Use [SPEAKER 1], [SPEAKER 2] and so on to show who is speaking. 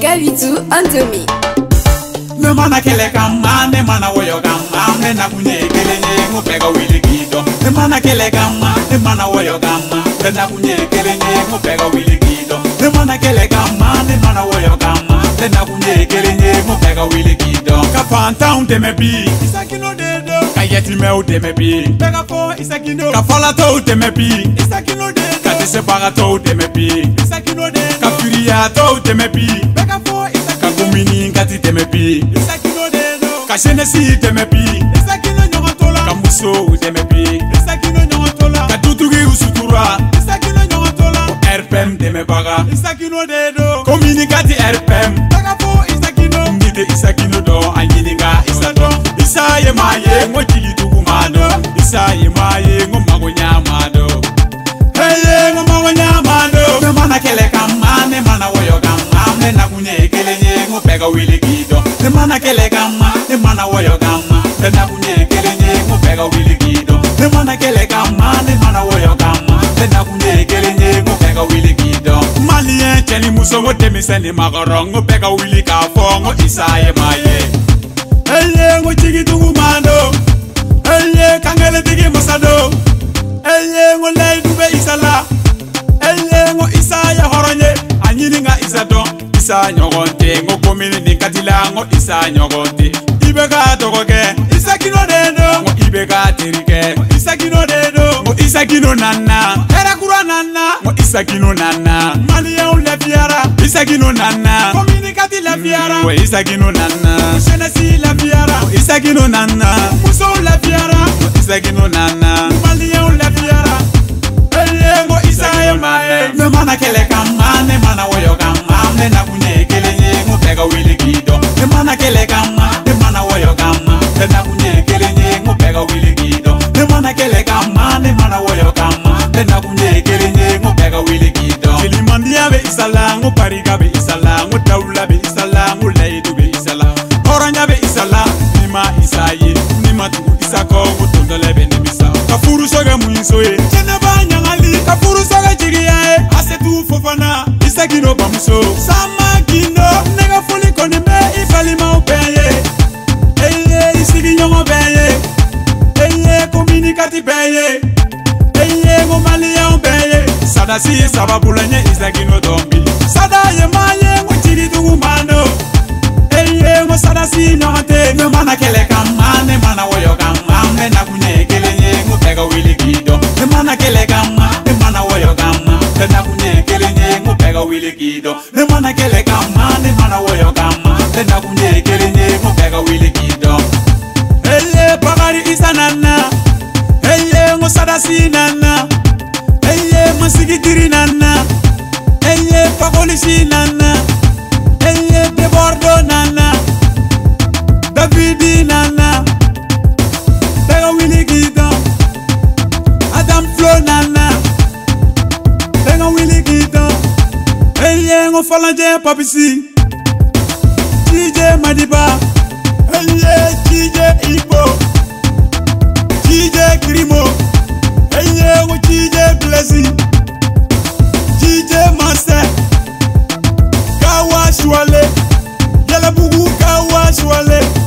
[SPEAKER 1] Kavitu Anthony. Ne mana kele kama, ne mana woyo kama, ne na kunye kele nye ngupega wili kido. Ne mana kele kama, ne mana woyo kama, ne na kunye kele nye ngupega wili kido. Ne mana kele kama, ne mana woyo kama. tɛ nakun ye kelen ye mun bɛɛ ka wele k'i dɔn ka fantanw dɛmɛ bi isakino de don ka yɛtimɛw dɛmɛ bi bɛɛ ka fɔ isakino ka falatɔw dɛmɛ bi isakino de don ka dɛsɛbagatɔw dɛmɛ bi isakino de don ka firiyatɔw dɛmɛ bi bɛɛ ka fɔ isakino ka kominikati dɛmɛ bi isakino de don ka senesi dɛmɛ bi isakino ɲɔgɔn t'o la ka musow dɛmɛ bi isakino ɲɔgɔn t'o la ka dutigiw sutura isakino ɲɔgɔn t'o la ko rpm dɛmɛbaga isakino de don. kominikati rpm ngite isakino do anyininga isa do isa ye maye ngo jili tukumado isa ye maye ngo mago nyamado heye ngo mago nyamado ngo mana kele kamane mana woyo kamane na kunye ekele nye ngo pega wili kido ngo mana kele kamane mana woyo kamane na kunye ekele nye ngo pega wili muso ngo denmisɛnni makɔrɔ ngo bɛɛ ka wuli k'a fɔ ngo isa ye maa ye eye ngo jigitugu man do eye kangeletigi masa do eye ngo layidu bɛ isa la eye ngo isa ye hɔrɔn ye a ɲini ka isa dɔn isa ɲɔgɔn tɛ ngo komini nin ka di la ngo isa ɲɔgɔn tɛ i bɛ k'a dɔgɔ kɛ isa kino de do ngo i bɛ k'a teri kɛ isa kino de do ngo isa kino nana nana mo isakino nana maliyaw lafiyara isakino nana kominikati lafiyara mo isakino nana senesi lafiyara mo isakino nana musow lafiyara mo isakino nana maliyaw lafiyara eye mo isa ye maa ye ne mana kɛlɛ ka ma ne mana wɔyɔ ka ma ne na kun ye kelen ye mo bɛɛ ka wuli k'i dɔn ne mana kɛlɛ ka ma ne mana wɔyɔ ka ma ne na kun ye kelen ye mo bɛɛ ka wuli k'i dɔn ne mana kɛlɛ ka ma ne mana wɔyɔ ka ma ne na kun ye. bamuso ye jɛnɛba ɲagali ka furusa ka jigiya ye asetu fofana isagino bamuso sama gindo nɛgɛfoli kɔni bɛ i balimaw bɛɛ ye e ye i sigiɲɔgɔn bɛɛ ye e ye kominikati bɛɛ ye e ye ko maliyɛnw bɛɛ ye sadasi ye sababula n ye isagino dɔnbili sada ye maa ye ko jigitugu man do e ye ko sadasi ɲɔgɔn tɛ ɲɔgɔn na wilikido ne mana kele kama ne mana woyo kama te na kunye kele ne mo kaka wilikido Eye pagari isanana Eye ngosada sinana Eye masigitiri nana Eye pagoli sinana ẹyẹ ń fọlọ́jẹ́ pọ́písì jíjẹ́ madiba ẹyẹ eh, jíjẹ́ igbo jíjẹ́ kirimo ẹyẹ eh, wo jíjẹ́ blessing jíjẹ́ master káwá ṣuwalẹ̀ yẹlẹ́bùkún káwá ṣuwalẹ̀.